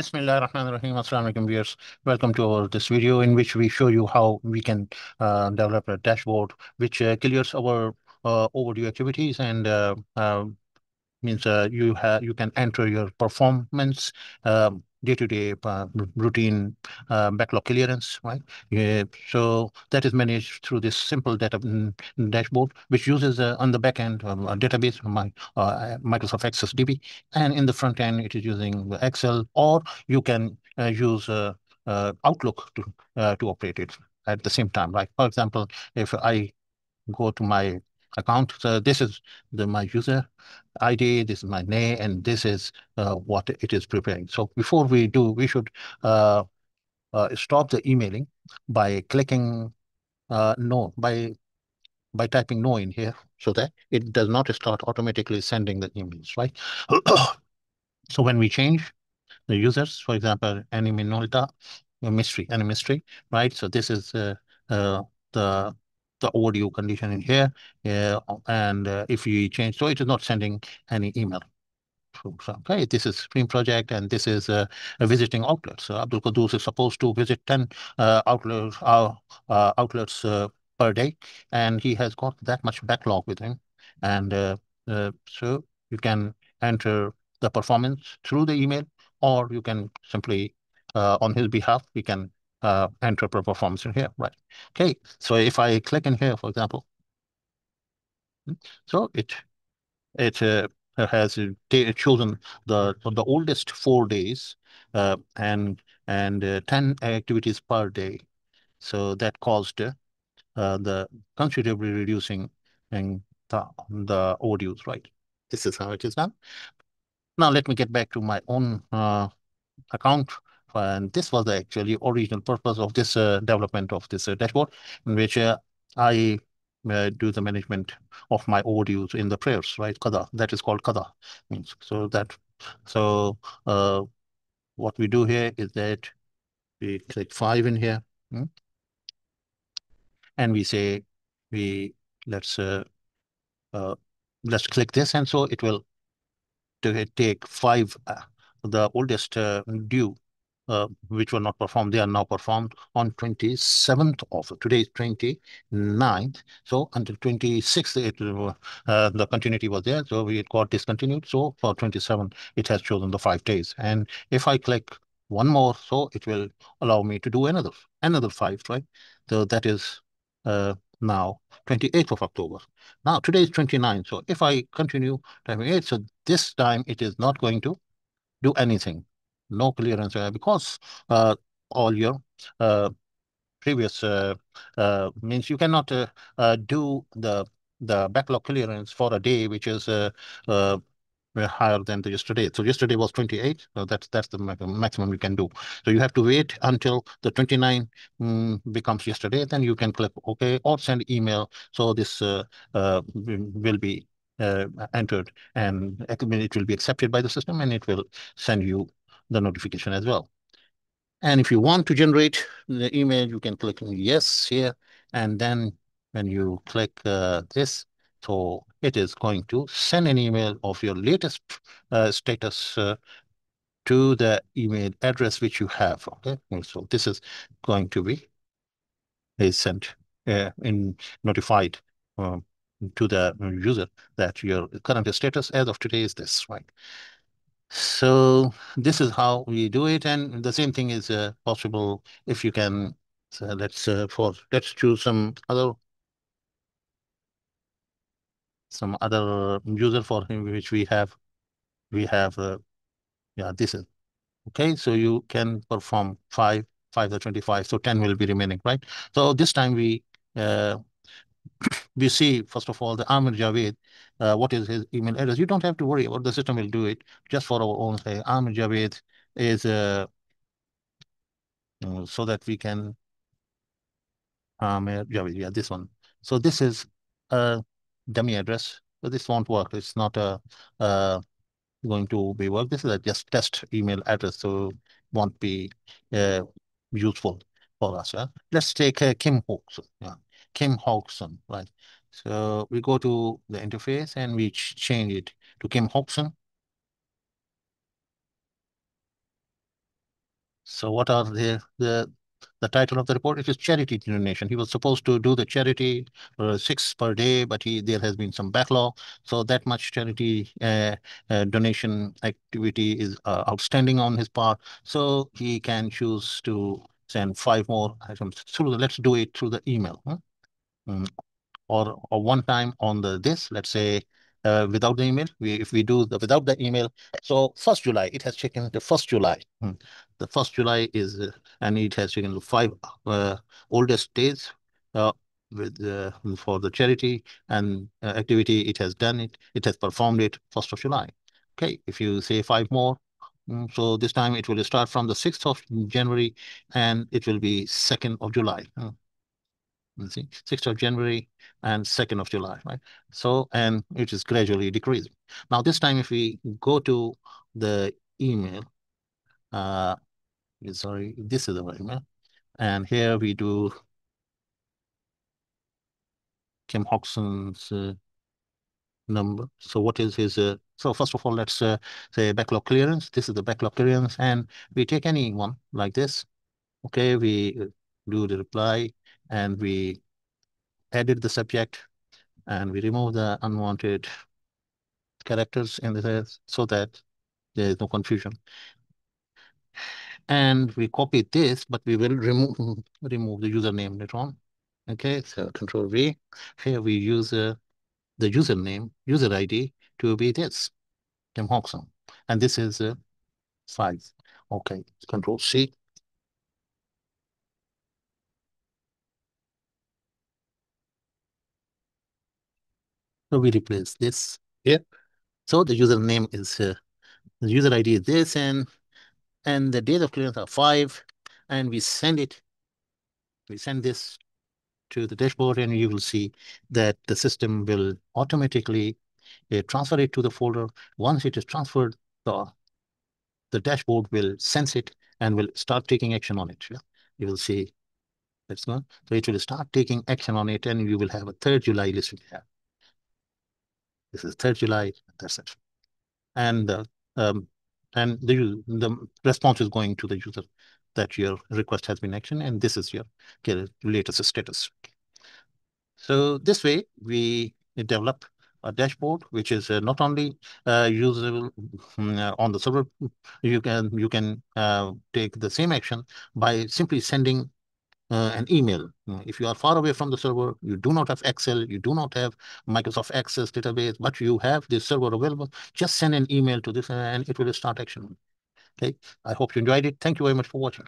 Bismillah ar-Rahman ar-Rahim. Assalamu alaikum viewers. Welcome to our this video in which we show you how we can uh, develop a dashboard which uh, clears our uh, overdue activities and uh, uh, means uh, you have you can enter your performance day-to-day uh, routine uh, backlog clearance, right? So that is managed through this simple data dashboard, which uses uh, on the back end a database, my Microsoft Access DB, and in the front end it is using Excel, or you can use Outlook to to operate it at the same time. Like for example, if I go to my account. So this is the my user ID, this is my name, and this is uh, what it is preparing. So before we do, we should uh, uh, stop the emailing by clicking uh, no, by by typing no in here so that it does not start automatically sending the emails, right? so when we change the users, for example, any minolta, mystery, any mystery, right? So this is uh, uh, the the audio condition in here. Uh, and uh, if you change, so it is not sending any email. So, okay, this is Stream Project and this is uh, a visiting outlet. So Abdul Qudus is supposed to visit 10 uh, outlets, uh, uh, outlets uh, per day, and he has got that much backlog with him. And so you can enter the performance through the email, or you can simply, on his behalf, we can uh, enter performance in here, right? Okay, so if I click in here, for example, hmm, so it it uh, has chosen the the oldest four days uh, and and uh, 10 activities per day. So that caused uh, the considerably reducing in the, the audios, right? This is how it is done. Now let me get back to my own uh, account and this was the actually original purpose of this uh, development of this uh, dashboard, in which uh, I uh, do the management of my audios in the prayers, right? Qada, that is called. Means so that so uh, what we do here is that we click five in here, hmm? and we say we let's uh, uh, let's click this, and so it will take five the oldest due which were not performed, they are now performed on 27th of today is 29th. So until 26th, it, uh, the continuity was there. So we got discontinued. So for 27, it has chosen the five days. And if I click one more, so it will allow me to do another, another five, right? So that is uh, now 28th of October. Now today is 29. So if I continue typing it, so this time it is not going to do anything no clearance uh, because uh, all your uh, previous means you cannot do the the backlog clearance for a day which is higher than the yesterday. So yesterday was 28. So that's that's the maximum you can do. So you have to wait until the 29 um, becomes yesterday. Then you can click OK or send email. So this uh, uh, will be uh, entered and it will be accepted by the system and it will send you the notification as well. And if you want to generate the email, you can click yes here. And then when you click uh, this, so it is going to send an email of your latest uh, status uh, to the email address which you have. Okay, and so this is going to be is sent uh, in notified um, to the user that your current status as of today is this, right? So this is how we do it, and the same thing is uh, possible if you can. So let's uh, for let's choose some other some other user for him which we have. We have uh, yeah this is okay. So you can perform five five to twenty five. So ten will be remaining, right? So this time we uh, we see, first of all, the Amir Javed, uh, what is his email address. You don't have to worry about the system will do it just for our own sake. Amir Javed is uh, uh, so that we can Amir Javed, yeah, this one. So this is a dummy address, but this won't work. It's not a uh, going to be work. This is a just test email address, so won't be uh, useful for us. Yeah? Let's take uh, Kim Hawks. Yeah. Kim Hawkson, right? So we go to the interface and we ch change it to Kim Hawkson. So what are the the the title of the report? It is charity donation. He was supposed to do the charity uh, six per day, but he there has been some backlog. So that much charity uh, uh, donation activity is uh, outstanding on his part. So he can choose to send five more items through. The, let's do it through the email. Huh? Mm. Or, one time on the this, let's say uh, without the email. We, if we do the without the email, so first July, it has taken the first July. Hmm. The first July is, uh, and it has taken the five uh, oldest days uh, with uh, for the charity and uh, activity. It has done it. It has performed it first of July. Okay, if you say five more, hmm, so this time it will start from the 6th of January and it will be 2nd of July. See 6th of January and 2nd of July, right? So, and it is gradually decreasing. Now, this time, if we go to the email, uh, sorry, this is our email. And here we do Kim Hodgson's uh, number. So what is his, uh, so first of all, let's uh, say backlog clearance. This is the backlog clearance. And we take any one like this. Okay, we do the reply and we edit the subject and we remove the unwanted characters in the so that there is no confusion. And we copy this, but we will remove remove the username later on. Okay, so control V. Here we use uh, the username, user ID to be this, Kim Hodgson. And this is uh, size. Okay, control C. So we replace this here. So the username is uh, the user ID is this, and and the days of clearance are five, and we send it. We send this to the dashboard, and you will see that the system will automatically uh, transfer it to the folder. Once it is transferred, the the dashboard will sense it and will start taking action on it. Yeah? You will see. Let's go. So it will start taking action on it, and you will have a third July list. This is 3rd July, that's it. And uh, um, and the, the response is going to the user that your request has been actioned, and this is your latest status. So this way, we develop a dashboard which is uh, not only uh, usable uh, on the server, you can you can uh, take the same action by simply sending uh, an email. If you are far away from the server, you do not have Excel, you do not have Microsoft Access database, but you have this server available, just send an email to this and it will start action. Okay, I hope you enjoyed it. Thank you very much for watching.